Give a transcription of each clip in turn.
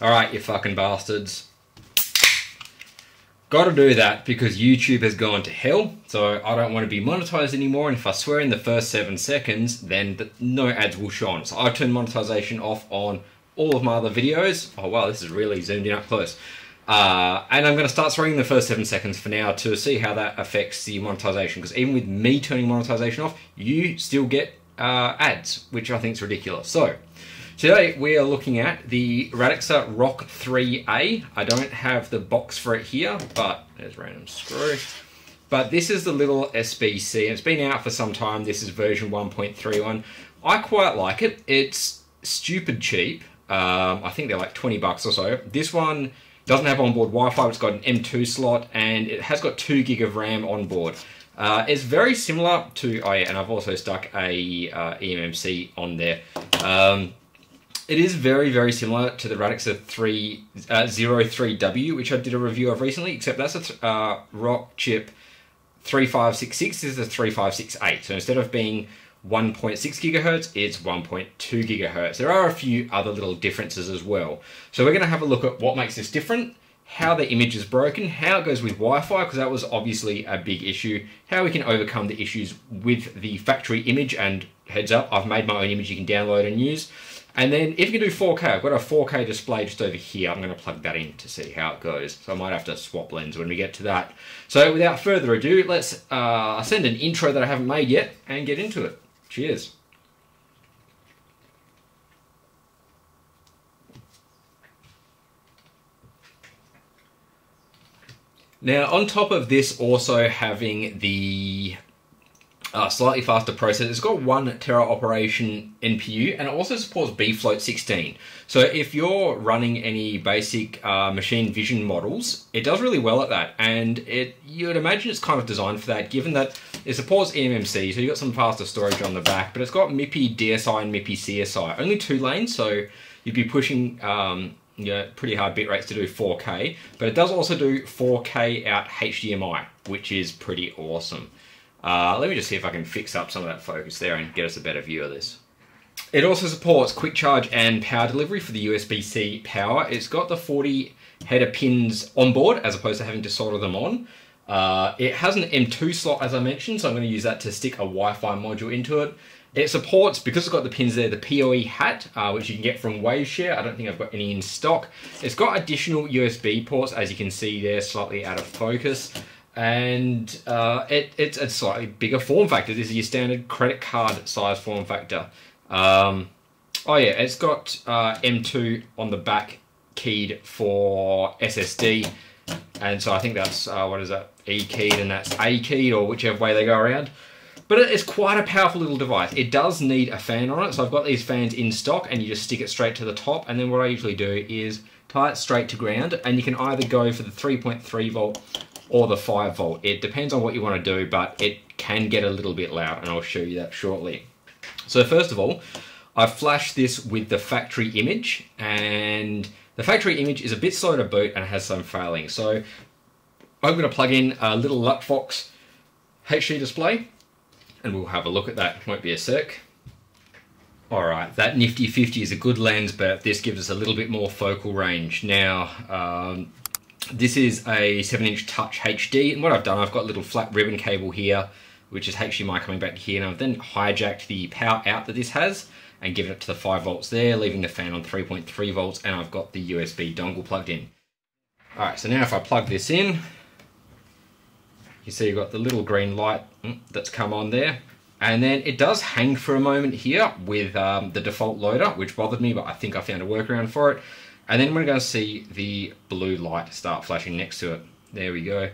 Alright, you fucking bastards. Gotta do that because YouTube has gone to hell, so I don't want to be monetized anymore, and if I swear in the first seven seconds, then the, no ads will shine. So I turn monetization off on all of my other videos. Oh wow, this is really zoomed in up close. Uh, and I'm going to start swearing in the first seven seconds for now to see how that affects the monetization. Because even with me turning monetization off, you still get uh, ads, which I think is ridiculous. So, today we are looking at the Radxa Rock 3A. I don't have the box for it here, but there's random screw. But this is the little SBC. It's been out for some time. This is version 1.31. I quite like it. It's stupid cheap. Um, I think they're like 20 bucks or so. This one doesn't have onboard Wi-Fi. It's got an M2 slot and it has got two gig of RAM on board. Uh, it's very similar to, oh yeah, and I've also stuck a uh, eMMC on there. Um, it is very, very similar to the Radxa 3, uh, 03W, which I did a review of recently, except that's a th uh, Rockchip 3566, this is a 3568. So instead of being 1.6 gigahertz, it's 1.2 gigahertz. There are a few other little differences as well. So we're going to have a look at what makes this different, how the image is broken, how it goes with Wi-Fi, because that was obviously a big issue, how we can overcome the issues with the factory image, and heads up, I've made my own image you can download and use. And then if you can do 4K, I've got a 4K display just over here. I'm going to plug that in to see how it goes. So I might have to swap lens when we get to that. So without further ado, let's uh, send an intro that I haven't made yet and get into it. Cheers. Now, on top of this, also having the uh, slightly faster processor, it's got one tera operation NPU, and it also supports BFloat 16. So if you're running any basic uh, machine vision models, it does really well at that, and it you would imagine it's kind of designed for that, given that it supports eMMC, so you've got some faster storage on the back, but it's got MIPI DSI and MIPI CSI, only two lanes, so you'd be pushing um, yeah, pretty hard bit rates to do 4K, but it does also do 4K out HDMI, which is pretty awesome. Uh, let me just see if I can fix up some of that focus there and get us a better view of this. It also supports quick charge and power delivery for the USB-C power. It's got the 40 header pins on board as opposed to having to solder them on. Uh, it has an M2 slot as I mentioned, so I'm going to use that to stick a Wi-Fi module into it. It supports, because it's got the pins there, the PoE hat, uh, which you can get from Waveshare. I don't think I've got any in stock. It's got additional USB ports, as you can see there, slightly out of focus. And uh, it, it's a slightly bigger form factor. This is your standard credit card size form factor. Um, oh yeah, it's got uh, M2 on the back keyed for SSD. And so I think that's, uh, what is that, E keyed and that's A keyed or whichever way they go around. But it's quite a powerful little device. It does need a fan on it, so I've got these fans in stock and you just stick it straight to the top and then what I usually do is tie it straight to ground and you can either go for the 3.3 volt or the 5 volt. It depends on what you want to do, but it can get a little bit loud and I'll show you that shortly. So first of all, I've flashed this with the factory image and the factory image is a bit slow to boot and has some failing. So I'm going to plug in a little Luckfox HD display and we'll have a look at that. Won't be a sec. Alright, that Nifty 50 is a good lens, but this gives us a little bit more focal range. Now, um, this is a 7-inch Touch HD, and what I've done, I've got a little flat ribbon cable here, which is HDMI coming back here, and I've then hijacked the power out that this has, and given it to the 5 volts there, leaving the fan on 3.3 volts, and I've got the USB dongle plugged in. Alright, so now if I plug this in, you see you've got the little green light mm, that's come on there. And then it does hang for a moment here with um, the default loader, which bothered me, but I think I found a workaround for it. And then we're going to see the blue light start flashing next to it. There we go.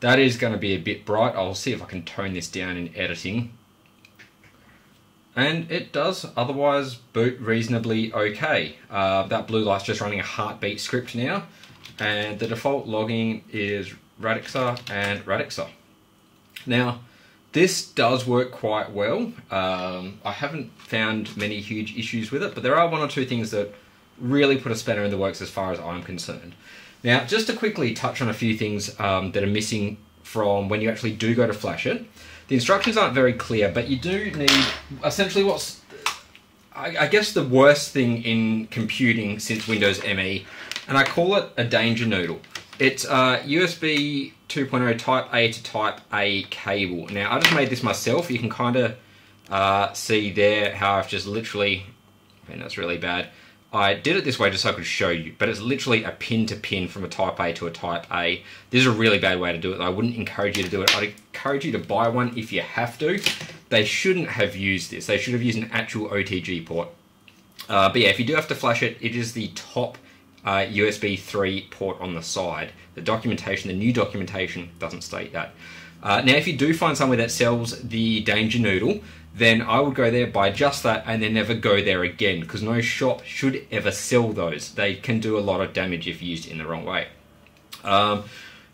That is going to be a bit bright. I'll see if I can tone this down in editing. And it does otherwise boot reasonably okay. Uh, that blue light's just running a heartbeat script now. And the default logging is Radxa and Radxa. Now, this does work quite well. Um, I haven't found many huge issues with it, but there are one or two things that really put a spanner in the works as far as I'm concerned. Now, just to quickly touch on a few things um, that are missing from when you actually do go to flash it. The instructions aren't very clear, but you do need essentially what's I, guess the worst thing in computing since Windows ME, and I call it a danger noodle. It's uh, USB 2.0 Type A to Type A cable. Now, I just made this myself. You can kind of uh, see there how I've just literally, I mean, that's really bad. I did it this way just so I could show you, but it's literally a pin to pin from a Type A to a Type A. This is a really bad way to do it. I wouldn't encourage you to do it. I'd encourage you to buy one if you have to. They shouldn't have used this. They should have used an actual OTG port. Uh, but yeah, if you do have to flash it, it is the top uh, USB 3 port on the side. The documentation, the new documentation, doesn't state that. Uh, now, if you do find somewhere that sells the Danger Noodle, then I would go there, buy just that, and then never go there again because no shop should ever sell those. They can do a lot of damage if used in the wrong way. Um,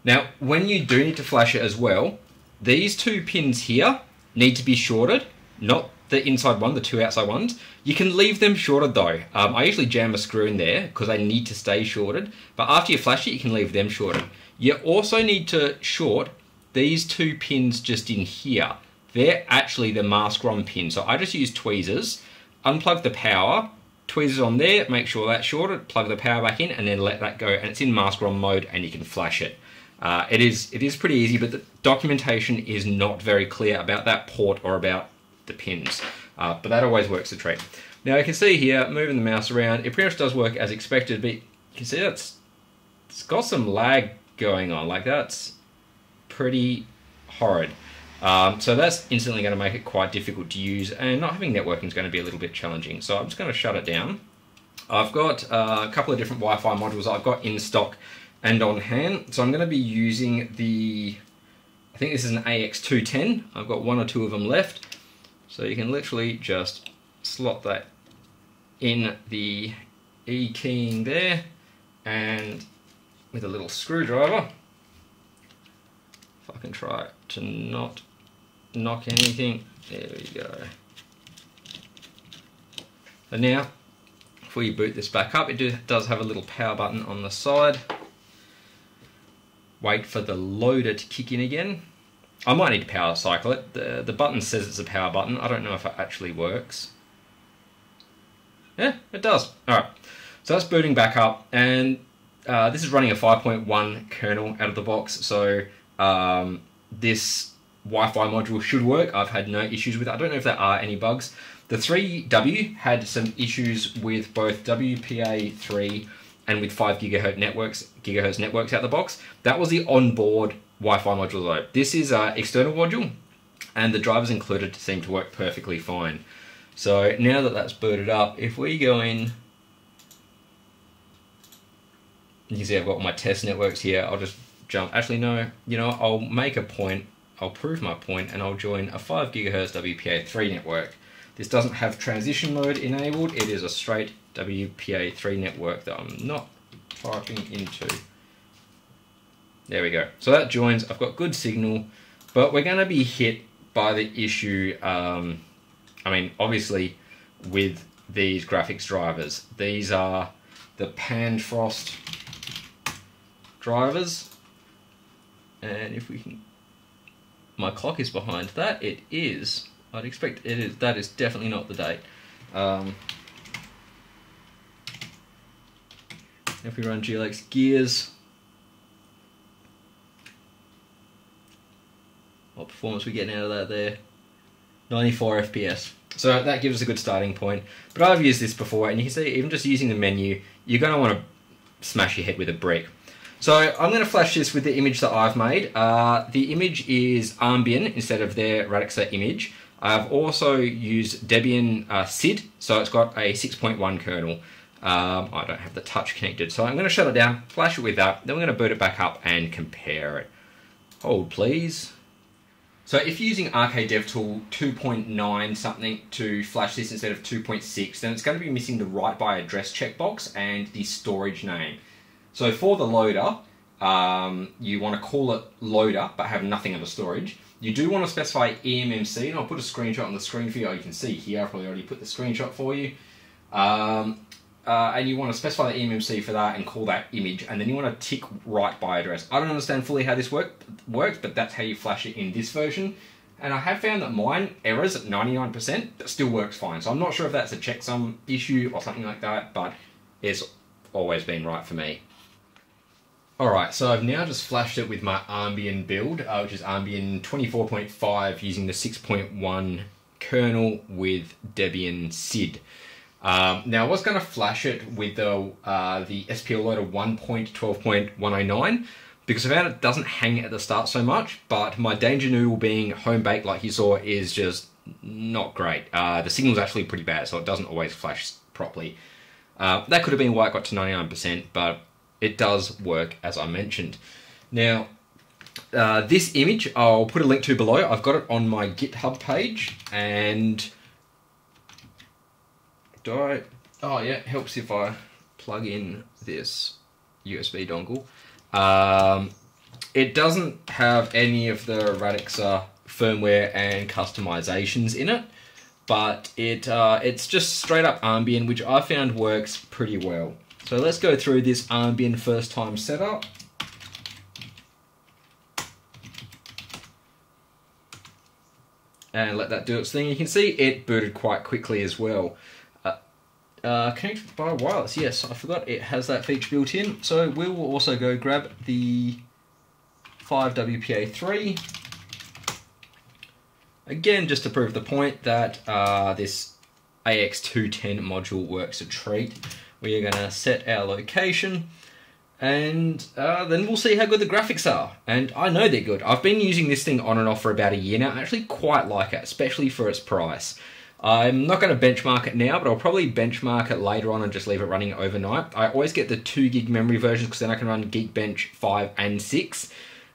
now, when you do need to flash it as well, these two pins here need to be shorted, not the inside one, the two outside ones. You can leave them shorted though. Um, I usually jam a screw in there because they need to stay shorted, but after you flash it, you can leave them shorted. You also need to short these two pins just in here. They're actually the mask ROM pin. So I just use tweezers, unplug the power, tweezers on there, make sure that's shorted, plug the power back in, and then let that go. And it's in mask ROM mode, and you can flash it. Uh, it is it is pretty easy, but the documentation is not very clear about that port or about the pins. Uh, but that always works the trick. Now you can see here, moving the mouse around, it pretty much does work as expected, but you can see that's it's got some lag going on. Like that's pretty horrid. Um, so that's instantly going to make it quite difficult to use, and not having networking is going to be a little bit challenging. So I'm just going to shut it down. I've got uh, a couple of different Wi-Fi modules I've got in stock and on hand. So I'm going to be using the, I think this is an AX210. I've got one or two of them left. So you can literally just slot that in the E keying there and with a little screwdriver, if I can try to not knock anything, there we go. And now, before you boot this back up, it does have a little power button on the side. Wait for the loader to kick in again. I might need to power cycle it. The, the button says it's a power button. I don't know if it actually works. Yeah, it does. Alright, so that's booting back up, and uh, this is running a 5.1 kernel out of the box, so um, this Wi-Fi module should work. I've had no issues with it. I don't know if there are any bugs. The 3W had some issues with both WPA3 and with 5 gigahertz networks, gigahertz networks out the box. That was the onboard Wi-Fi module though. This is an external module, and the drivers included seem to work perfectly fine. So now that that's booted up, if we go in, you can see I've got my test networks here. I'll just jump. Actually, no. You know, I'll make a point. I'll prove my point, and I'll join a 5 gigahertz WPA3 network. This doesn't have transition mode enabled. It is a straight WPA3 network that I'm not typing into. There we go. So that joins. I've got good signal, but we're going to be hit by the issue. Um, I mean, obviously, with these graphics drivers, these are the Panfrost drivers. And if we can, my clock is behind that. It is. I'd expect it is. That is definitely not the date. Um, if we run GLX gears, what performance we getting out of that there? 94 FPS. So that gives us a good starting point. But I've used this before, and you can see even just using the menu, you're going to want to smash your head with a brick. So I'm going to flash this with the image that I've made. Uh, the image is Armbian instead of their Radxa image. I've also used Debian uh, SID, so it's got a 6.1 kernel. Um, I don't have the touch connected, so I'm going to shut it down, flash it with that, then we're going to boot it back up and compare it. Hold please. So if you're using RKDevTool 2.9 something to flash this instead of 2.6, then it's going to be missing the write by address checkbox and the storage name. So for the loader, um, you want to call it loader but have nothing under storage. You do want to specify eMMC, and I'll put a screenshot on the screen for you. You can see here, I've probably already put the screenshot for you. Um, uh, and you want to specify the eMMC for that and call that image, and then you want to tick write by address. I don't understand fully how this work, works, but that's how you flash it in this version. and I have found that mine errors at 99%, but still works fine. So I'm not sure if that's a checksum issue or something like that, but it's always been right for me. Alright, so I've now just flashed it with my Armbian build, uh, which is Armbian 24.5 using the 6.1 kernel with Debian SID. Um, now I was going to flash it with the, uh, the SPL loader 1.12.109 because I found it doesn't hang at the start so much, but my Danger Noodle being home baked like you saw is just not great. Uh, the signal's actually pretty bad, so it doesn't always flash properly. Uh, that could have been why it got to 99%, but it does work as I mentioned. Now, uh, this image I'll put a link to below. I've got it on my GitHub page, and do I? Oh yeah, it helps if I plug in this USB dongle. Um, it doesn't have any of the Radxa firmware and customizations in it, but it uh, it's just straight up Armbian, which I found works pretty well. So let's go through this Armbian first time setup. And let that do its thing. You can see it booted quite quickly as well. Uh, connected by wireless, yes, I forgot it has that feature built in. So we will also go grab the 5WPA3. Again, just to prove the point that uh, this AX210 module works a treat. We are going to set our location and uh, then we'll see how good the graphics are. And I know they're good. I've been using this thing on and off for about a year now. I actually quite like it, especially for its price. I'm not going to benchmark it now, but I'll probably benchmark it later on and just leave it running overnight. I always get the 2 gig memory versions because then I can run Geekbench 5 and 6.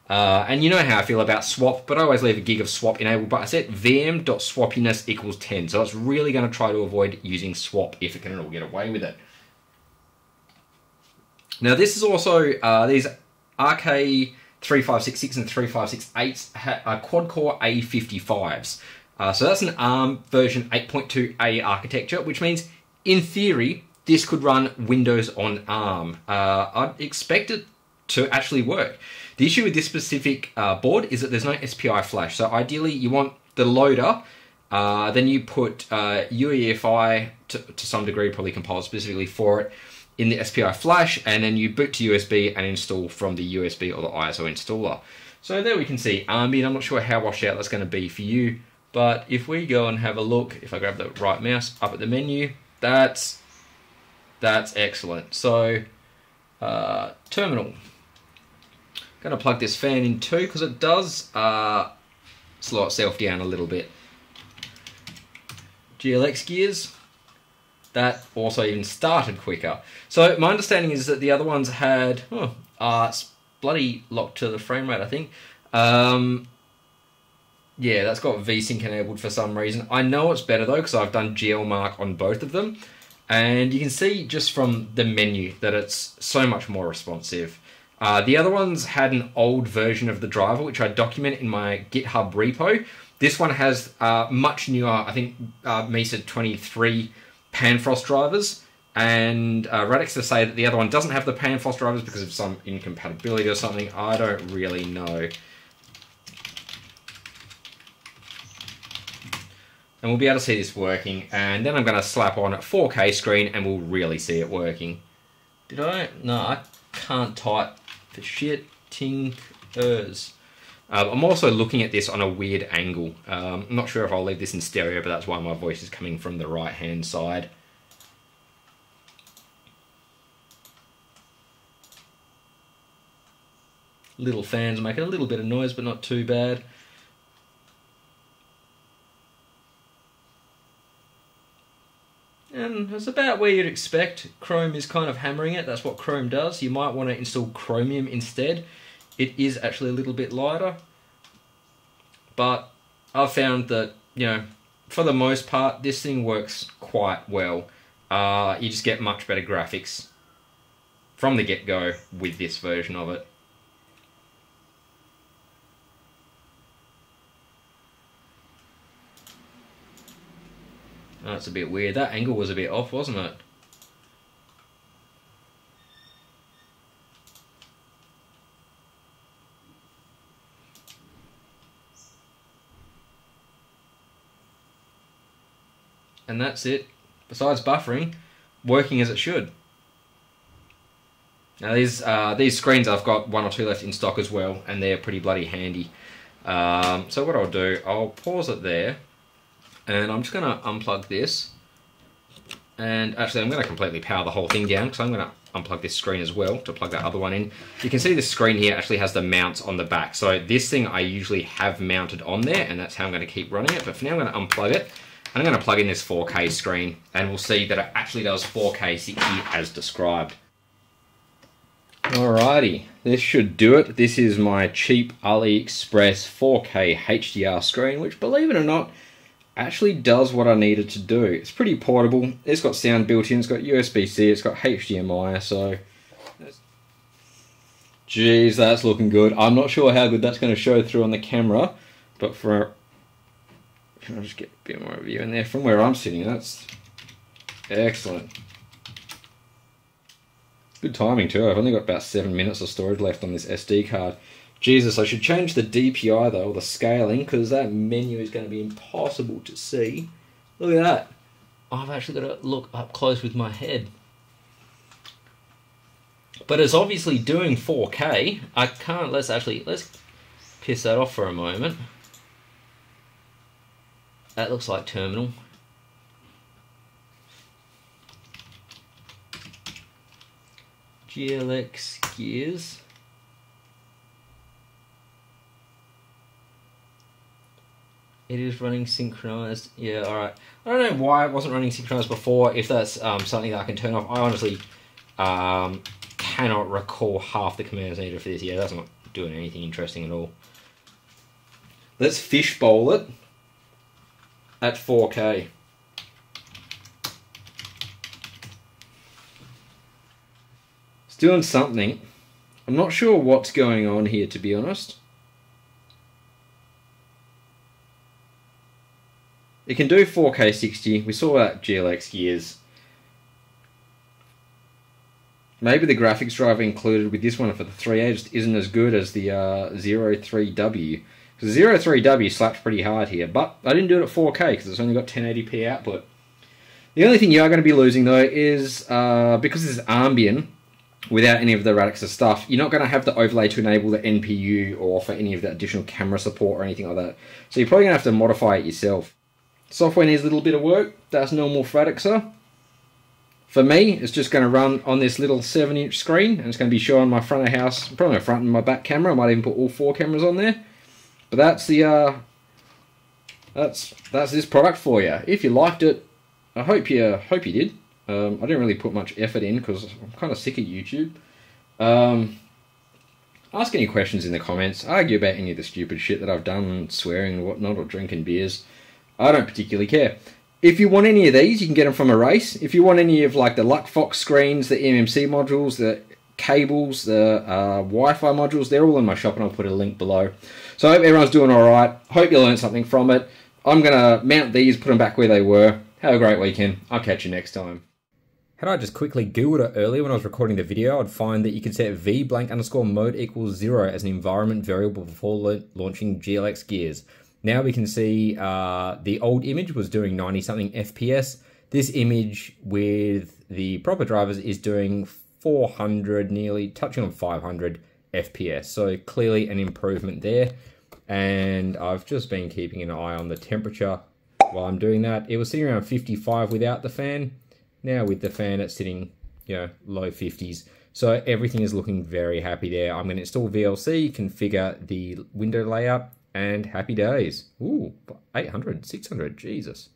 Uh, and you know how I feel about swap, but I always leave a gig of swap enabled. But I set vm.swappiness equals 10, so it's really going to try to avoid using swap if it can at all get away with it. Now this is also, uh, these RK3566 and 3568 are quad-core A55s. Uh, so that's an ARM version 8.2a architecture, which means in theory this could run Windows on ARM. Uh, I'd expect it to actually work. The issue with this specific uh, board is that there's no SPI flash. So ideally you want the loader, uh, then you put UEFI uh, to, to some degree, probably compiled specifically for it, in the SPI flash, and then you boot to USB and install from the USB or the ISO installer. So there we can see Armbian. I'm not sure how washed out that's going to be for you. But if we go and have a look, if I grab the right mouse up at the menu, that's that's excellent. So uh, terminal. Going to plug this fan in too because it does uh, slow itself down a little bit. GLX gears. That also even started quicker. So my understanding is that the other ones had oh, uh, bloody locked to the frame rate. I think. Um, yeah, that's got VSync enabled for some reason. I know it's better though because I've done GLMark on both of them. And you can see just from the menu that it's so much more responsive. Uh, the other ones had an old version of the driver, which I document in my GitHub repo. This one has uh, much newer, I think, uh, Mesa 23 Panfrost drivers. And uh, Radxa say that the other one doesn't have the Panfrost drivers because of some incompatibility or something. I don't really know. and we'll be able to see this working and then I'm going to slap on a 4K screen and we'll really see it working. Did I? No, I can't type for shit tinkers. Uh, I'm also looking at this on a weird angle. Um, I'm not sure if I'll leave this in stereo, but that's why my voice is coming from the right hand side. Little fans making a little bit of noise, but not too bad. and it's about where you'd expect. Chrome is kind of hammering it. That's what Chrome does. You might want to install Chromium instead. It is actually a little bit lighter, but I've found that you know, for the most part, this thing works quite well. Uh, you just get much better graphics from the get-go with this version of it. That's a bit weird. That angle was a bit off, wasn't it? And that's it. Besides buffering, working as it should. Now these uh, these screens I've got one or two left in stock as well, and they're pretty bloody handy. Um, so what I'll do, I'll pause it there, and I'm just going to unplug this. And actually, I'm going to completely power the whole thing down because I'm going to unplug this screen as well to plug that other one in. You can see this screen here actually has the mounts on the back. So this thing I usually have mounted on there, and that's how I'm going to keep running it. But for now, I'm going to unplug it. I'm going to plug in this 4K screen, and we'll see that it actually does 4K 60 as described. Alrighty, this should do it. This is my cheap AliExpress 4K HDR screen, which believe it or not, actually does what I needed to do. It's pretty portable. It's got sound built in. It's got USB-C. It's got HDMI. So, geez, that's looking good. I'm not sure how good that's going to show through on the camera, but for can I just get a bit more view in there from where I'm sitting? That's excellent. Good timing too. I've only got about seven minutes of storage left on this SD card. Jesus, I should change the DPI though, or the scaling, because that menu is going to be impossible to see. Look at that. I've actually got to look up close with my head. But it's obviously doing 4K. I can't, let's actually, let's piss that off for a moment. That looks like terminal. GLX gears. It is running synchronized. Yeah, alright. I don't know why it wasn't running synchronized before, if that's um, something that I can turn off. I honestly um, cannot recall half the commands needed for this. Yeah, that's not doing anything interesting at all. Let's fishbowl it at 4K. It's doing something. I'm not sure what's going on here, to be honest. It can do 4K 60. We saw that GLX gears. Maybe the graphics driver included with this one for the 3A just isn't as good as the uh, 03W. Because 03W slaps pretty hard here, but I didn't do it at 4K because it's only got 1080p output. The only thing you are going to be losing though is uh, because this is Armbian, without any of the Radxa stuff, you're not going to have the overlay to enable the NPU or offer any of the additional camera support or anything like that. So you're probably going to have to modify it yourself. Software needs a little bit of work. That's normal for Radxa. For me, it's just going to run on this little 7-inch screen, and it's going to be showing my front of house, probably my front and my back camera. I might even put all four cameras on there. But that's the uh, that's that's this product for you. If you liked it, I hope you hope you did. Um, I didn't really put much effort in because I'm kind of sick of YouTube. Um, ask any questions in the comments. Argue about any of the stupid shit that I've done, swearing and whatnot, or drinking beers. I don't particularly care. If you want any of these, you can get them from a race. If you want any of like the Luckfox screens, the MMC modules, the cables, the uh, Wi-Fi modules, they're all in my shop and I'll put a link below. So I hope everyone's doing alright. Hope you learned something from it. I'm going to mount these, put them back where they were. Have a great weekend. I'll catch you next time. Had I just quickly googled it earlier when I was recording the video, I'd find that you could set v blank underscore mode equals zero as an environment variable before launching GLX gears. Now we can see uh, the old image was doing 90 something FPS. This image with the proper drivers is doing 400, nearly touching on 500 FPS. So clearly an improvement there. And I've just been keeping an eye on the temperature while I'm doing that. It was sitting around 55 without the fan. Now with the fan, it's sitting, you know, low 50s. So everything is looking very happy there. I'm going to install VLC, configure the window layout, and happy days. Ooh, 800, 600, Jesus.